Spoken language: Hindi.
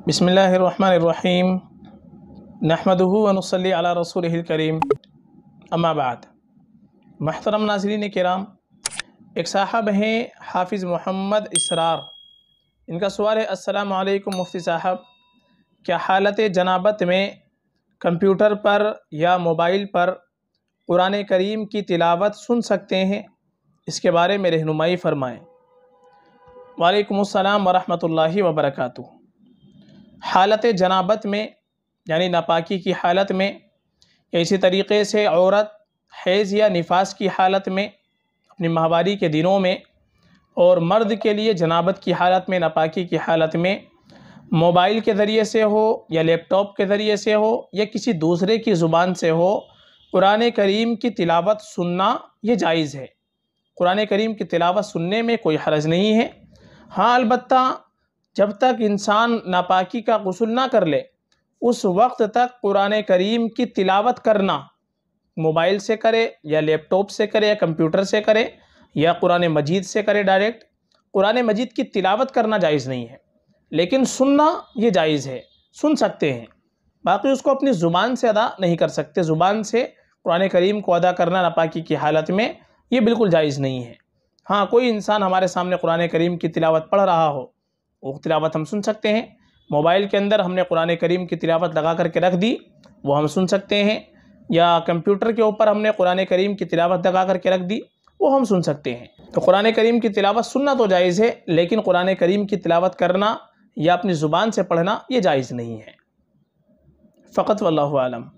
बसमीम नहमदहू वनसली अला रसूल करीम अम्माबाद महतरम नाजरीन कराम एक साहब हैं हाफिज़ मोहम्मद इसरार इनका सवाल है अस्सलाम वालेकुम मुफ्ती साहब क्या हालत जनाबत में कंप्यूटर पर या मोबाइल पर कुरान करीम की तिलावत सुन सकते हैं इसके बारे में रहनुमाई फ़रमाएँ वालेकुम अस्सलाम वरहमतुल्लाहि वबरकातुहू हालत जनाबत में, यानी नापाकी की हालत में इसी तरीक़े से औरत हैज़ या निफास की हालत में, अपनी माहवारी के दिनों में, और मर्द के लिए जनाबत की हालत में, नापाकी की हालत में, मोबाइल के ज़रिए से हो, या लैपटॉप के ज़रिए से हो, या किसी दूसरे की ज़ुबान से हो, कुरान करीम की तिलावत सुनना ये जायज़ है। कुरान करीम की तिलावत सुनने में कोई हरज नहीं है। हाँ अलबत्ता जब तक इंसान नापाकी का गसल ना कर ले, उस वक्त तक कुरान करीम की तिलावत करना, मोबाइल से करे या लैपटॉप से करे या कंप्यूटर से करे या कुरान मजीद से करे डायरेक्ट, कुरान मजीद की तिलावत करना जायज़ नहीं है। लेकिन सुनना ये जायज़ है, सुन सकते हैं। बाकी उसको अपनी ज़ुबान से अदा नहीं कर सकते। ज़ुबान से कुरान करीम को अदा करना नापाकी की हालत में ये बिल्कुल जायज़ नहीं है। हाँ कोई इंसान हमारे सामने कुरान करीम की तिलावत पढ़ रहा हो वो तिलावत हम सुन सकते हैं। मोबाइल के अंदर हमने कुरान करीम की तिलावत लगा करके रख दी, वो हम सुन सकते हैं। या कंप्यूटर के ऊपर हमने कुरान करीम की तिलावत लगा करके रख दी, वो हम सुन सकते हैं। तो कुरान करीम की तिलावत सुनना तो जायज़ है, लेकिन कुरान करीम की तिलावत करना या अपनी ज़ुबान से पढ़ना ये जायज़ नहीं है। फ़कत वल्लम